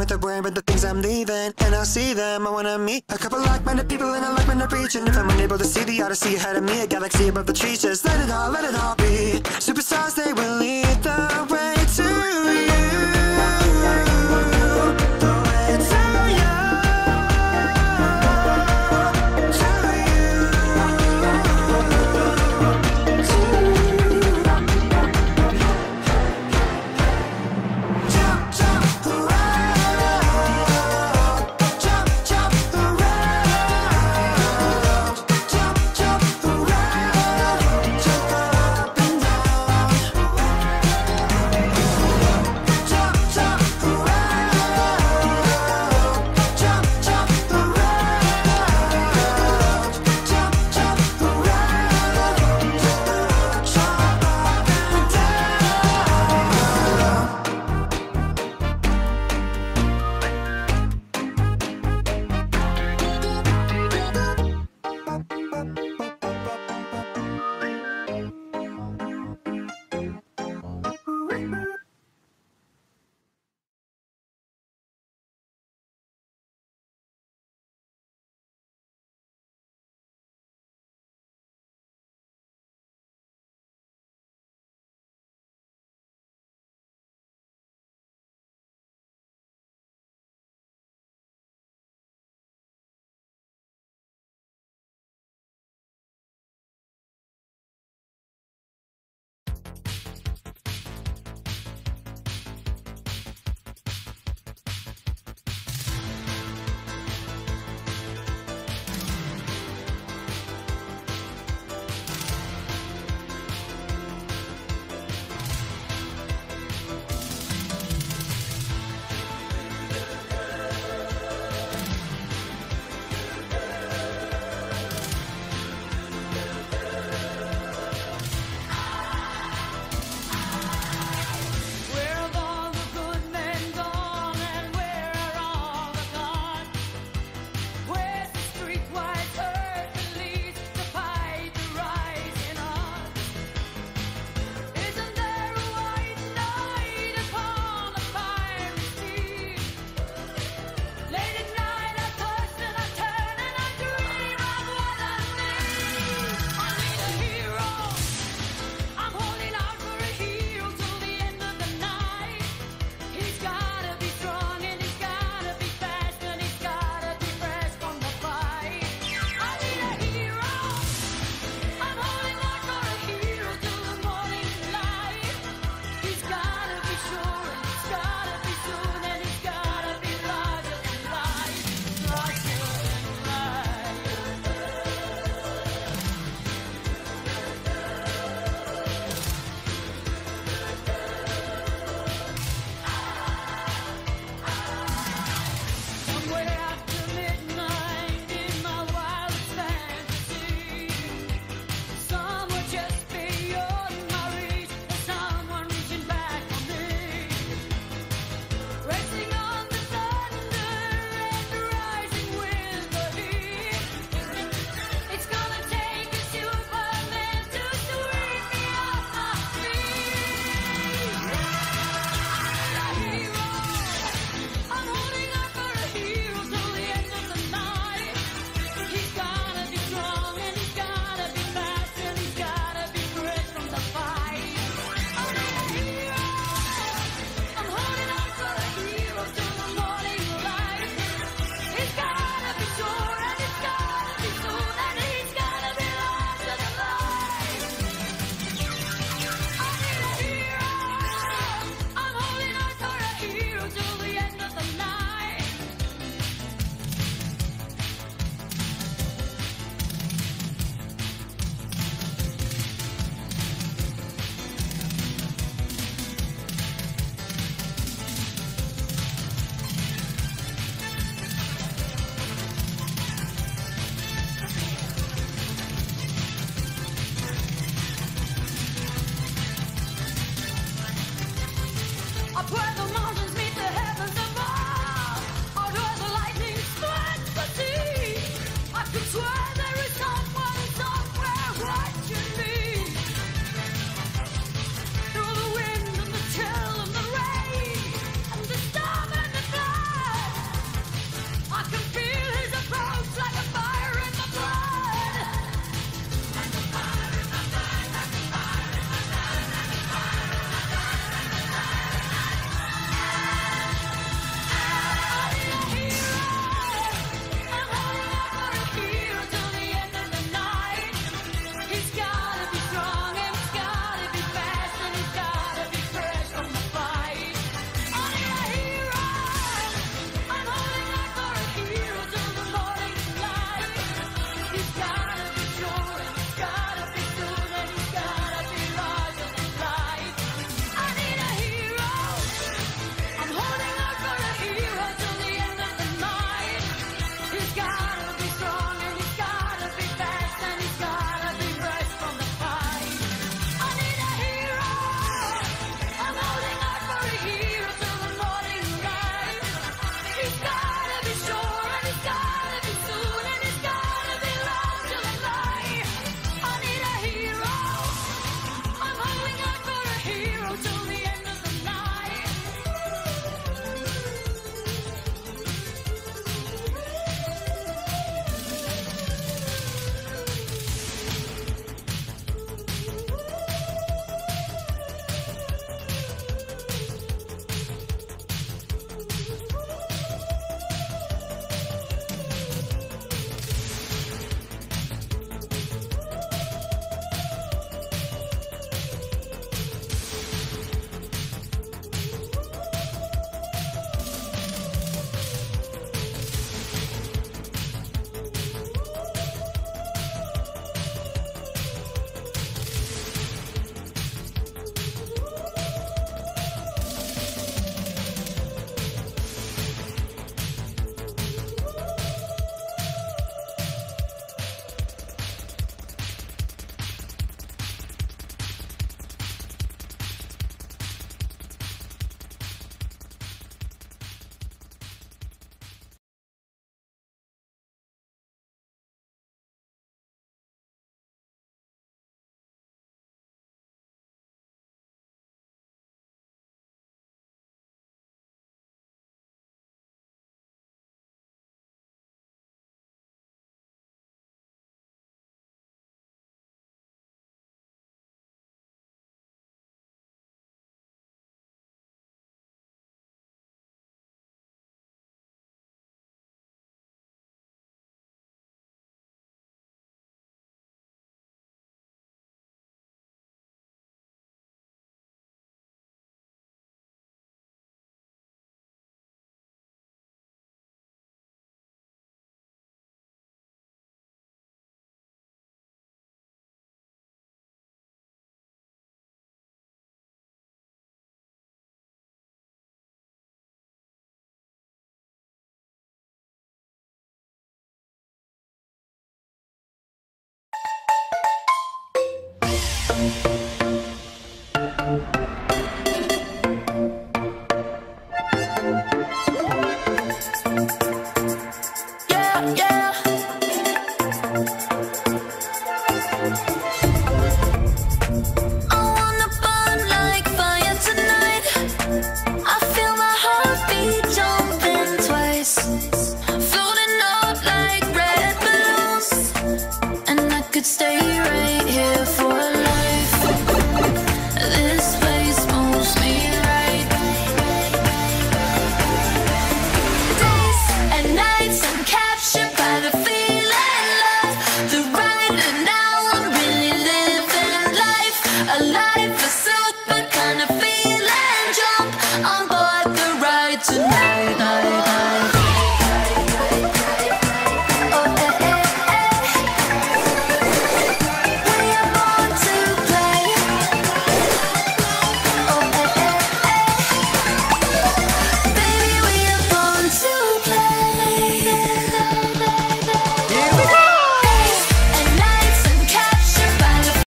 with a brain, but the things I'm leaving. And I'll see them, I wanna meet a couple like-minded people in a like-minded region. If I'm unable to see the odyssey ahead of me, a galaxy above the trees, just let it all, let it all be. Superstars, they That's.